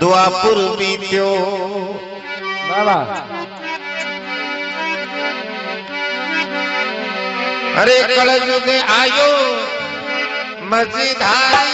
द्वापुर बीत्यो बाबा अरे कलयुग आयो मस्जिद हारी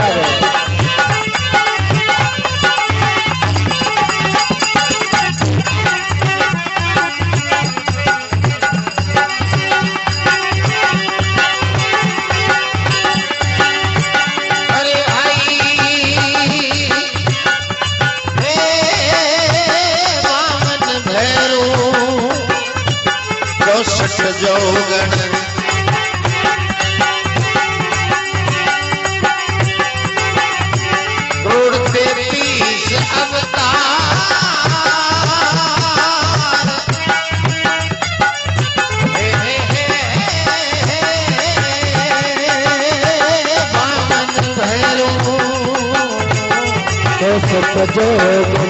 Bravo. जग